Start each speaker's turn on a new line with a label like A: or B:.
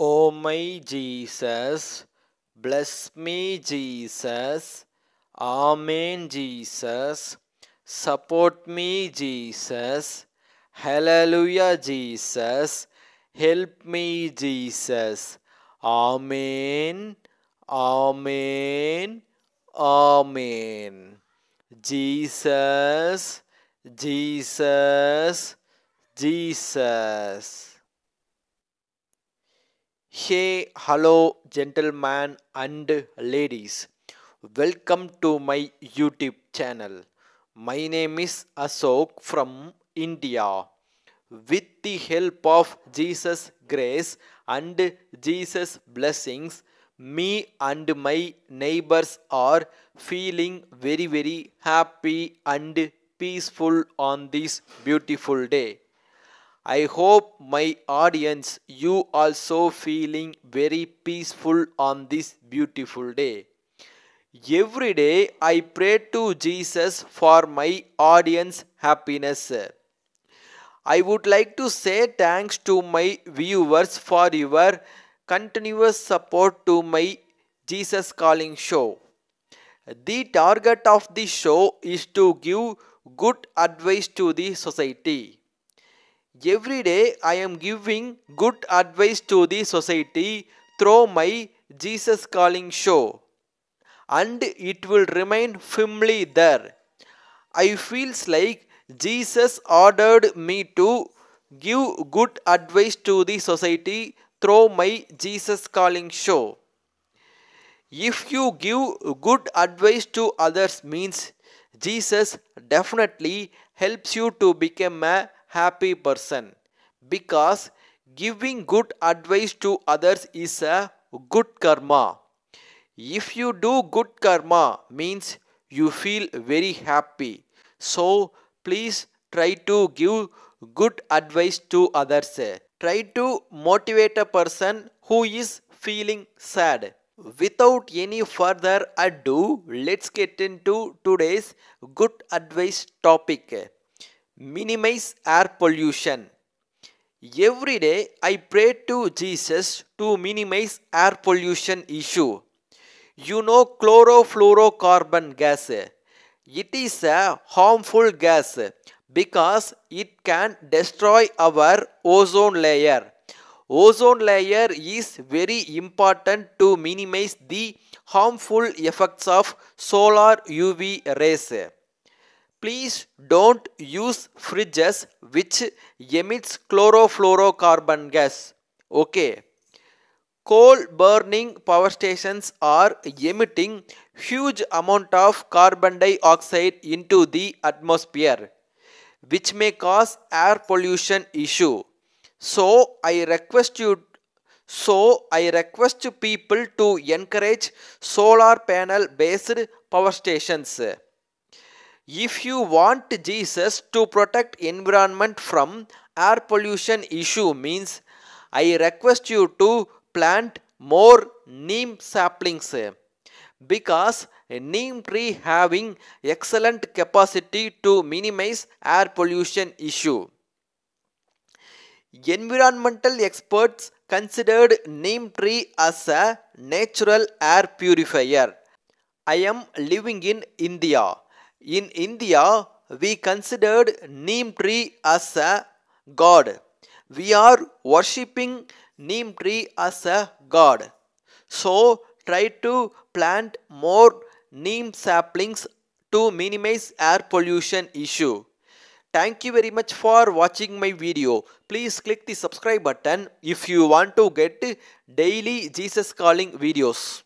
A: O my Jesus, bless me, Jesus. Amen, Jesus. Support me, Jesus. Hallelujah, Jesus. Help me, Jesus. Amen. Amen. Amen. Jesus, Jesus, Jesus. Hey, hello, gentlemen and ladies. Welcome to my YouTube channel. My name is Asok from India. With the help of Jesus' grace and Jesus' blessings, me and my neighbors are feeling very, very happy and peaceful on this beautiful day. I hope my audience you also feeling very peaceful on this beautiful day. Every day I pray to Jesus for my audience happiness. I would like to say thanks to my viewers for your continuous support to my Jesus Calling show. The target of this show is to give good advice to the society. Every day I am giving good advice to the society through my Jesus Calling show and it will remain firmly there. I feels like Jesus ordered me to give good advice to the society through my Jesus Calling show. If you give good advice to others means Jesus definitely helps you to become a happy person because giving good advice to others is a good karma. If you do good karma means you feel very happy. So please try to give good advice to others. Try to motivate a person who is feeling sad. Without any further ado, let's get into today's good advice topic. Minimize air pollution. Every day I pray to Jesus to minimize air pollution issue. You know chlorofluorocarbon gas. It is a harmful gas because it can destroy our ozone layer. Ozone layer is very important to minimize the harmful effects of solar UV rays. Please don't use fridges which emits chlorofluorocarbon gas. Okay. Coal burning power stations are emitting huge amount of carbon dioxide into the atmosphere which may cause air pollution issue. So I request you so I request people to encourage solar panel based power stations. If you want Jesus to protect environment from air pollution issue means I request you to plant more neem saplings because a neem tree having excellent capacity to minimize air pollution issue. Environmental experts considered neem tree as a natural air purifier. I am living in India. In India, we considered neem tree as a god. We are worshipping neem tree as a god. So try to plant more neem saplings to minimize air pollution issue. Thank you very much for watching my video. Please click the subscribe button if you want to get daily Jesus calling videos.